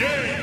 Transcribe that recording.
Game.